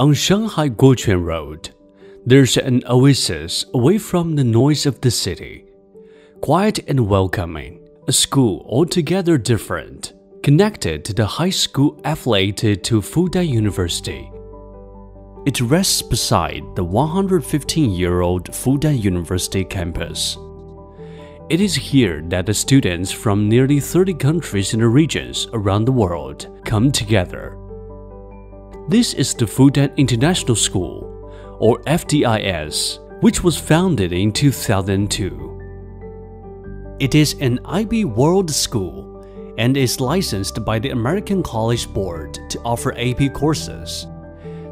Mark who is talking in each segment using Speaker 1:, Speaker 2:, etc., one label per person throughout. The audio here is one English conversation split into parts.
Speaker 1: On Shanghai Guoquan Road, there's an oasis away from the noise of the city. Quiet and welcoming, a school altogether different, connected to the high school affiliated to Fudan University. It rests beside the 115 year old Fudan University campus. It is here that the students from nearly 30 countries and regions around the world come together. This is the Fudan International School, or FDIS, which was founded in 2002. It is an IB World School and is licensed by the American College Board to offer AP courses.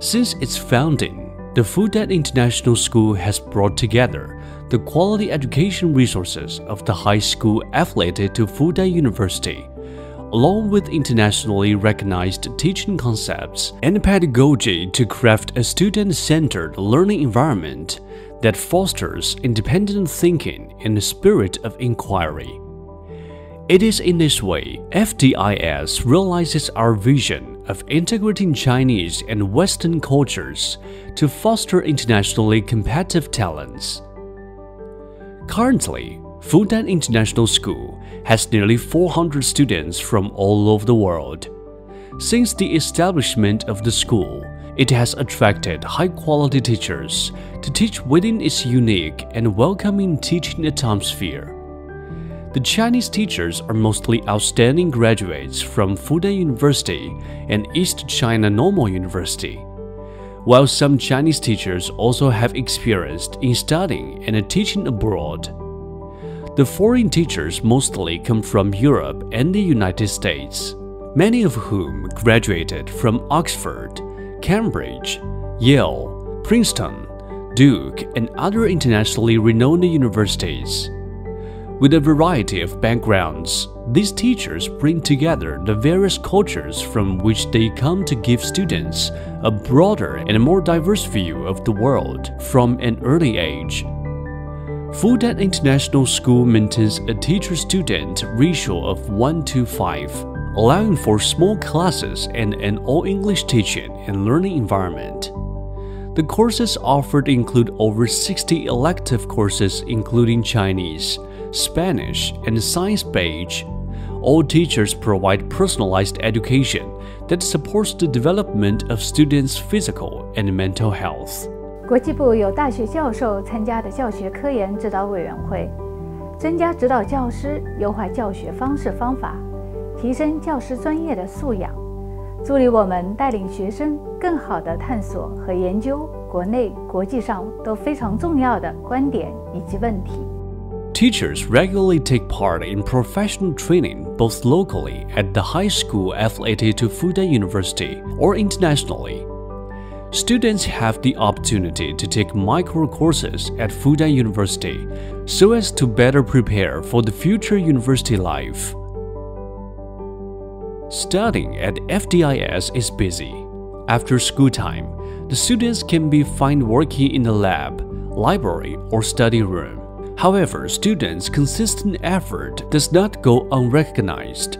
Speaker 1: Since its founding, the Fudan International School has brought together the quality education resources of the high school affiliated to Fudan University, along with internationally recognized teaching concepts and pedagogy to craft a student-centered learning environment that fosters independent thinking and a spirit of inquiry. It is in this way FDIS realizes our vision of integrating Chinese and Western cultures to foster internationally competitive talents. Currently, Fudan International School has nearly 400 students from all over the world. Since the establishment of the school, it has attracted high-quality teachers to teach within its unique and welcoming teaching atmosphere. The Chinese teachers are mostly outstanding graduates from Fudan University and East China Normal University, while some Chinese teachers also have experience in studying and teaching abroad. The foreign teachers mostly come from Europe and the United States, many of whom graduated from Oxford, Cambridge, Yale, Princeton, Duke, and other internationally renowned universities. With a variety of backgrounds, these teachers bring together the various cultures from which they come to give students a broader and more diverse view of the world from an early age. Fudan International School maintains a teacher-student ratio of 1 to 5, allowing for small classes and an all-English teaching and learning environment. The courses offered include over 60 elective courses including Chinese, Spanish, and Science Beige. All teachers provide personalized education that supports the development of students' physical and mental health.
Speaker 2: 国际部有大学教授参加的教学科研指导委员会，增加指导教师，优化教学方式方法，提升教师专业的素养，助力我们带领学生更好地探索和研究国内、国际上都非常重要的观点以及问题。
Speaker 1: Teachers regularly take part in professional training both locally at the high school affiliated to Fudan University or internationally. Students have the opportunity to take micro courses at Fudan University so as to better prepare for the future university life. Studying at FDIS is busy. After school time, the students can be found working in the lab, library, or study room. However, students' consistent effort does not go unrecognized.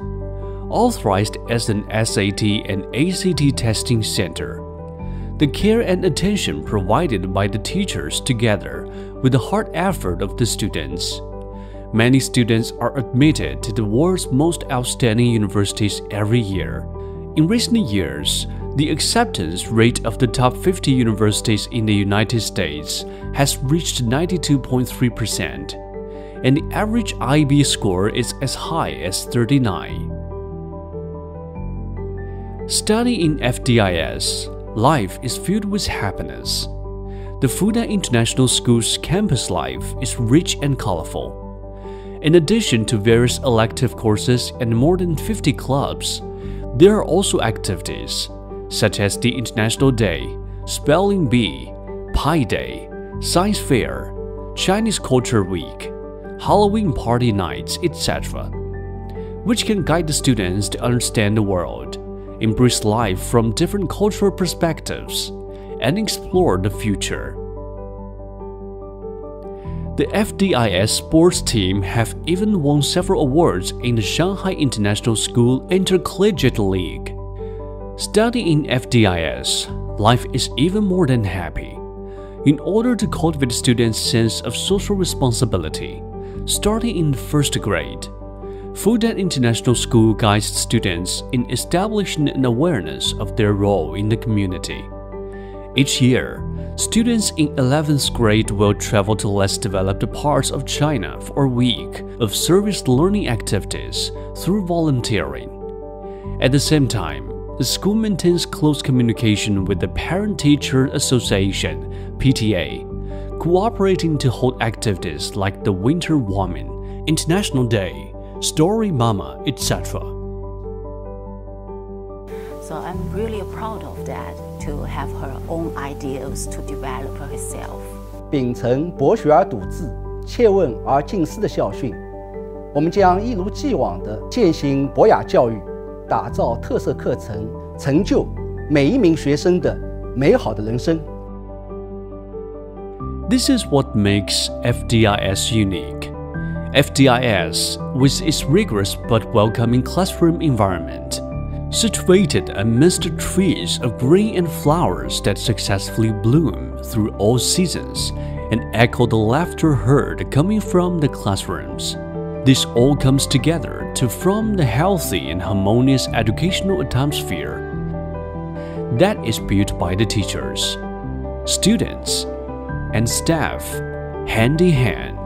Speaker 1: Authorized as an SAT and ACT testing center, the care and attention provided by the teachers together with the hard effort of the students. Many students are admitted to the world's most outstanding universities every year. In recent years, the acceptance rate of the top 50 universities in the United States has reached 92.3%, and the average IB score is as high as 39. Study in FDIS, life is filled with happiness. The Fudan International School's campus life is rich and colorful. In addition to various elective courses and more than 50 clubs, there are also activities such as the International Day, Spelling Bee, Pi Day, Science Fair, Chinese Culture Week, Halloween party nights, etc., which can guide the students to understand the world, embrace life from different cultural perspectives, and explore the future. The FDIS sports team have even won several awards in the Shanghai International School Intercollegiate League. Study in FDIS, life is even more than happy. In order to cultivate students' sense of social responsibility, starting in the first grade, Fudan International School guides students in establishing an awareness of their role in the community. Each year, students in 11th grade will travel to less developed parts of China for a week of service learning activities through volunteering. At the same time, the school maintains close communication with the Parent Teacher Association (PTA), cooperating to hold activities like the Winter Warming, International Day, Story Mama, etc.
Speaker 3: So I'm really proud of that to have her own ideas to develop herself.
Speaker 4: 秉承博学而笃字、切问而近思的校训，我们将一如既往地践行博雅教育，打造特色课程，成就每一名学生的美好的人生。
Speaker 1: This is what makes FDIS unique. FDIS, with its rigorous but welcoming classroom environment, situated amidst trees of green and flowers that successfully bloom through all seasons and echo the laughter heard coming from the classrooms. This all comes together to form the healthy and harmonious educational atmosphere that is built by the teachers, students, and staff hand in hand.